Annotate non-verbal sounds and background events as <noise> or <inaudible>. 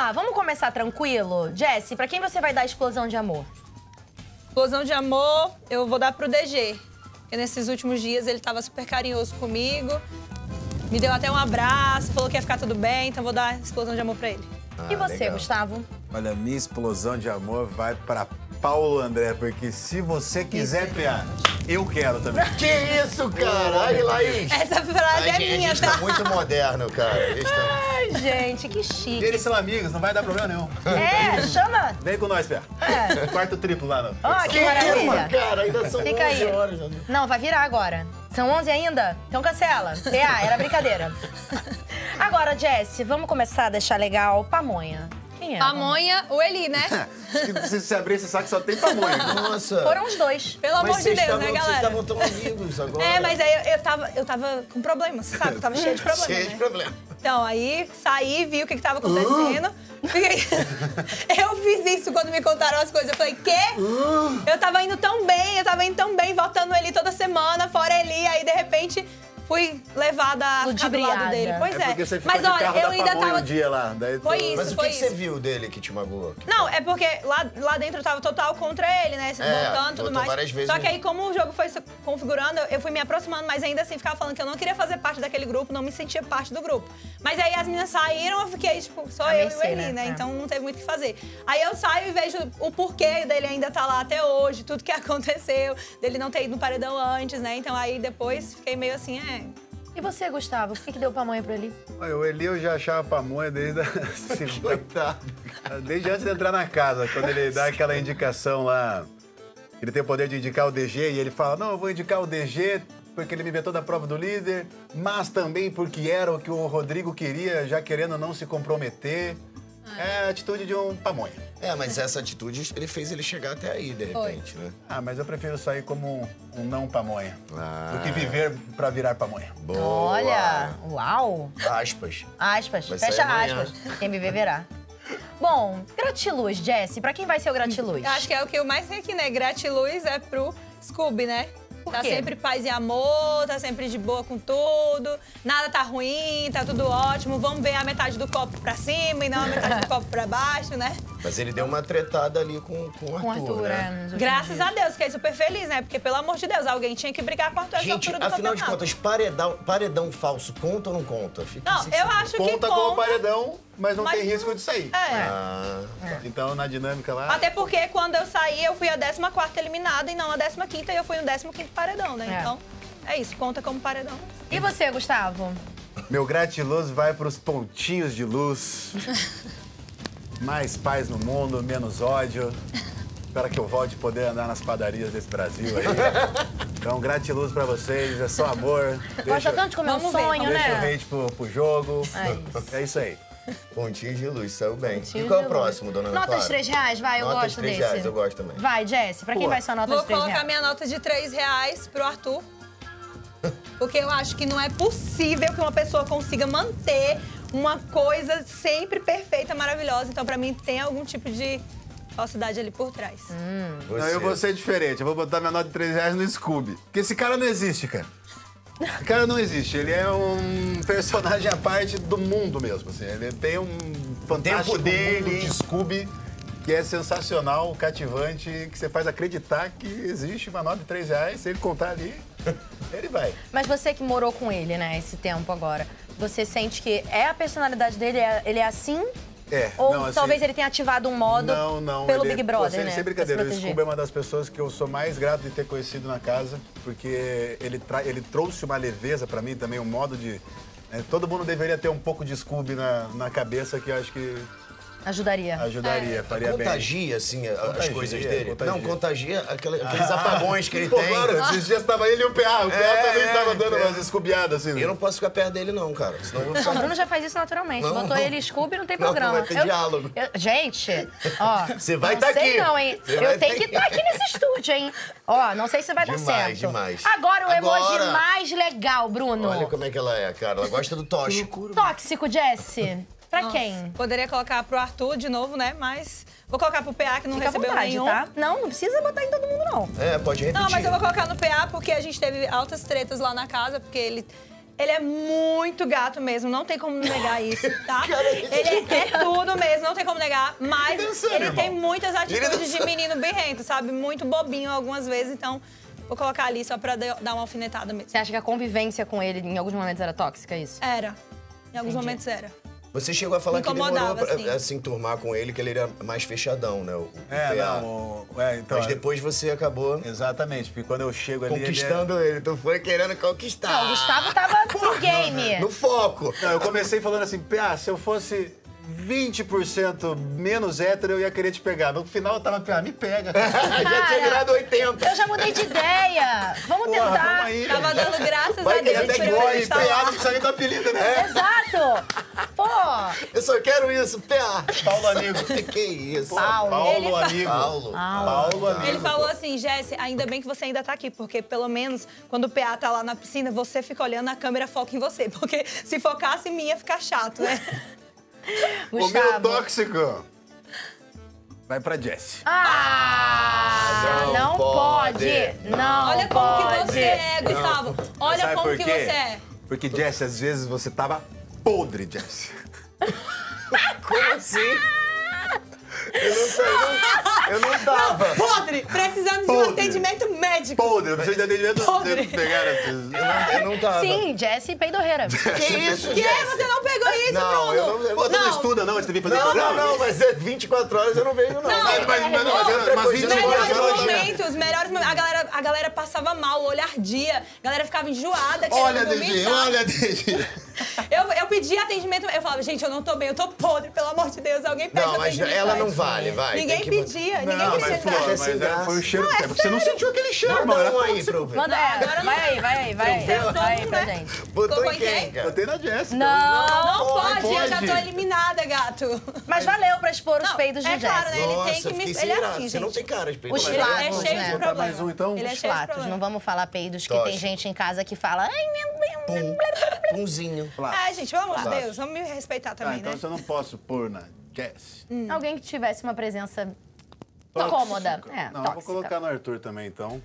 lá, vamos começar tranquilo? Jesse, pra quem você vai dar explosão de amor? Explosão de amor, eu vou dar pro DG. Porque nesses últimos dias ele tava super carinhoso comigo. Me deu até um abraço, falou que ia ficar tudo bem, então vou dar explosão de amor pra ele. e você, Ah, legal. Gustavo? Olha, minha explosão de amor vai pra Paulo André, porque se você quiser, Pia, eu quero também. Que isso, cara? Aí, Laís. Essa frase a é gente, minha, a gente tá tá? muito moderno, cara. A gente tá- Ai, gente, que E chique. eles são amigos, não vai dar problema nenhum. É, chama. Vem com nós, Pia. É. Quarto triplo lá, não. Ó, que maravilha. cara? Ainda são Fica 11 aí. horas. já. Não, vai virar agora. São 11 ainda? Então cancela. PA, era brincadeira. <laughs> Agora, Jesse, vamos começar a deixar legal Pamonha. Quem é? Pamonha, o Eli, né? <laughs> Se você abrir esse saco, só tem pamonha. Nossa. Foram os dois. Pelo amor de vocês Deus, estavam- né, Vocês galera? estavam tão amigos agora. É, mas aí eu, eu, tava, eu tava com problemas, sabe? Eu tava cheia de <laughs> problemas, Cheio de né? problema. Então, aí saí, vi o que, que tava acontecendo. Fiquei- <laughs> eu fiz isso quando me contaram as coisas. Eu falei, quê? Eu tava indo tão bem, eu tava indo tão bem, voltando ele toda semana, fora ele, aí de repente fui levada a ficar do lado dele. Pois É é. você ficou Mas de olha, carro eu da ainda tava. um dia lá. Daí tu- Foi isso. Mas o que, foi que você viu dele que te magoou? Não, é porque lá, lá dentro eu tava total contra ele, né? Se É, voltando e tudo mais. várias vezes Só que aí, como o jogo foi se configurando, eu fui me aproximando, mas ainda assim ficava falando que eu não queria fazer parte daquele grupo, não me sentia parte do grupo. Mas aí as meninas saíram, eu fiquei, tipo, só A eu mercê, e o Eli, né? né? É. Então não teve muito o que fazer. Aí eu saio e vejo o porquê dele ainda tá lá até hoje, tudo que <laughs> aconteceu, dele não ter ido no paredão antes, né? Então aí depois fiquei meio assim, é. E você, Gustavo? O que, que deu Pamonha pra ele? Olha, O Eli eu já achava pamonha desde a <laughs> segunda-. Desde antes de entrar na casa, quando ele dá aquela indicação lá. Ele tem o poder de indicar o DG e ele fala: Não, eu vou indicar o DG porque ele me inventou da prova do líder, mas também porque era o que o Rodrigo queria, já querendo não se comprometer. É a atitude de um pamonha. É, mas essa atitude ele fez ele chegar até aí, de repente, né? Ah, mas eu prefiro sair como um, não pamonha Ah. do que viver pra virar pamonha. Boa. Olha, uau. Aspas. Aspas, Vai fecha aspas. Quem me ver verá. Bom, gratiluz, Jesse. Pra quem vai ser o gratiluz? Acho que é o que eu mais sei aqui, né? Gratiluz é pro Scooby, né? Por tá quê? sempre paz e amor, tá sempre de boa com tudo, nada tá ruim, tá tudo ótimo. Vamos ver a metade do copo pra cima e não a metade do <laughs> copo pra baixo, né? Mas ele deu uma tretada ali com, com o Arthur, Com o Arthur, né? é, Graças dias. a Deus, fiquei super feliz, né? Porque, pelo amor de Deus, alguém tinha que brigar com o Arthur essa Gente, altura do afinal de contas, paredão, paredão falso conta ou não conta? Fica Não, sem eu saber. acho que Conta conta. com o paredão, mas não mas tem não- risco de sair. É. Ah, Então, na dinâmica lá. Até porque quando eu saí, eu fui a 14 eliminada e não a 15 e eu fui no 15 paredão, né? É. Então, é isso, conta como paredão. E você, Gustavo? Meu gratiloso vai para os pontinhos de luz. <laughs> Mais paz no mundo, menos ódio. Espero que eu volte a poder andar nas padarias desse Brasil aí. Então, gratiluz pra vocês, é só amor. Gosta tanto de comer um sonho, vamos Deixa o né? hate pro, pro jogo. É isso. É isso aí. Pontinhos de luz, saiu bem. Pontinhos e qual é de o próximo, dona Ana Nota de Clara? 3 reais, vai, eu Nota de gosto três desse. reais, eu gosto também. Vai, Jesse, pra quem Pô, vai sua nota Vou de 3 colocar reais? minha nota de 3 reais pro Arthur. Porque eu acho que não é possível que uma pessoa consiga manter uma coisa sempre perfeita, maravilhosa. Então, pra mim, tem algum tipo de falsidade ali por trás. Você. Não, eu vou ser diferente. Eu vou botar minha nota de 3 reais no Scooby. Porque esse cara não existe, cara. Esse <laughs> cara não existe. Ele é um personagem à parte do mundo mesmo. Assim. Ele tem um fantástico Tempo dele. mundo de Scooby que é sensacional, cativante, que você faz acreditar que existe uma nota de 3 reais. Se ele contar ali, <laughs> ele vai. Mas você que morou com ele, né, esse tempo agora, você sente que é a personalidade dele, é- ele é assim? É, Ou não, assim, talvez ele tenha ativado um modo Não, não. pelo ele- Big Brother, Pô, sem, né? Sem brincadeira, o. Scooby é uma das pessoas que eu sou mais grato de ter conhecido na casa, porque ele, ele trouxe uma leveza pra mim também, um modo de. né, todo mundo deveria ter um pouco de Scooby na, na cabeça, que eu acho que Ajudaria. ajudaria, faria bem. Contagia, assim, a- as Contagia, coisas dele? contagia. Não, contagia aquele- aqueles apagões que ele Pô, tem. claro, esses dias tava ele e o PA. O PA É, também tava dando é. umas escubiadas assim. né? Eu não posso ficar perto dele, não, cara. Senão eu vou Não, o ficar... Bruno já faz isso naturalmente. Não, Botou não. ele e Scooby, não tem Não, programa. não vai ter diálogo. eu- gente, ó. Você vai não tá sei aqui. não, hein? Você eu tenho tá que estar aqui nesse estúdio, hein? Ó, não sei se vai dar Demais, certo. demais. Agora o emoji Agora. mais legal, Bruno. Olha como é que ela é, cara. Ela gosta do toche. Tóxico, Jesse. Pra Nossa, quem? Poderia colocar pro Arthur de novo, né? Mas vou colocar pro PA, que não Fica recebeu vontade, nenhum. tá? Não, não precisa botar em todo mundo, não. É, pode repetir. Não, mas eu vou colocar no PA porque a gente teve altas tretas lá na casa, porque ele. Ele é muito gato mesmo, não tem como negar <laughs> isso, tá? ele é, é tudo mesmo, não tem pegar, mas dançando, ele irmão. tem muitas atitudes de menino birrento, sabe? Muito bobinho algumas vezes, então vou colocar ali só pra dar uma alfinetada mesmo. Você acha que a convivência com ele em alguns momentos era tóxica, é isso? Era. Em alguns momentos era. Você chegou a falar que demorou pra assim. a se enturmar com ele, que ele era mais fechadão, né? O, o É, PA. não, o- é, então... Mas depois você acabou Exatamente, porque quando eu chego ali... ele é- conquistando ele. Tu foi querendo conquistar. Não, o Gustavo tava <laughs> no game. No foco. Não, eu comecei falando assim, Pia, se eu fosse 20% menos hétero, eu ia querer te pegar. No final eu tava, Pia, me pega. <laughs> Já tinha virado 80. Eu já mudei de ideia. Vamos Porra, tentar. vamos aí. Tava dando graças Vai a Deus até que PA não precisa nem do apelido, né? Exato. Pô, Eu só quero isso, PA. Paulo Amigo. <laughs> que isso? Paulo. Paulo Amigo. Paulo. Paulo Amigo. Ele falou assim, Jesse, ainda bem que você ainda tá aqui, porque pelo menos quando o PA tá lá na piscina, você fica olhando, a câmera foca em você. Porque se focasse em mim, ia ficar chato, né? O meu Gustavo. tóxico vai pra Jessie. Ah, Não não, pode. pode. Não Olha como que pode. você é, Gustavo. Olha Sabe como por que quê? você é. Porque, Jessie, às vezes você tava podre, Jessie. <laughs> Como assim? Eu não, sei, não, eu não tava. Podre! Precisamos de um Podre. atendimento médico. Podre, eu preciso de atendimento. Podre. Pegaram esses... Eu não, eu não tava. Sim, Jessie <laughs> peidorreira. Que isso, Que? Jess? Você não pegou isso, Não, Bruno? eu não- eu não Não. estuda não antes de vir fazer Não, não, programa? não, mas é 24 horas eu não vejo, não. Não, Mas, mas, mas, não, mas, Outra mas coisa, 20 eu não horas Melhores gosto ela de já... momentos, melhores momentos. A galera, a galera passava mal, o olho ardia, a galera ficava enjoada, Olha, DG, olha, DG. Eu, eu pedi atendimento, eu falava, gente, eu não tô bem, eu tô podre, pelo amor de Deus, alguém pede Não, mas atendimento ela não vale, vai. Ninguém que- pedia, ninguém Não, pedia. mas, pô, é mas é, graça. foi o cheiro. Não, é é porque você não sentiu aquele cheiro, Manda. Era um pra aí ver. Manda, É, agora vai aí, vai aí, vai aí. Vai aí pra gente. Botou em em quem, quem? cara? Botei na Jéssica. Não, Não Pode, pode, eu já tô eliminada, gato. mas valeu pra expor os peidos de é claro, né? Ele tem que me- ele é assim, Você não gente. tem cara de peito. Os Ele é flatos, cheio né? de Botar problema. mais um, então? Ele é Os cheio de flatos, problema. não vamos falar peidos, que tem gente em casa que fala... Ai, meu Pum, pumzinho. É, gente, pelo amor de. Deus, vamos me respeitar Ah, também, então né? se eu não posso pôr na Jess. Alguém que tivesse uma presença Tóxica. cômoda. É, Não, tóxica. vou colocar no Arthur também, então.